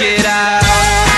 Get out.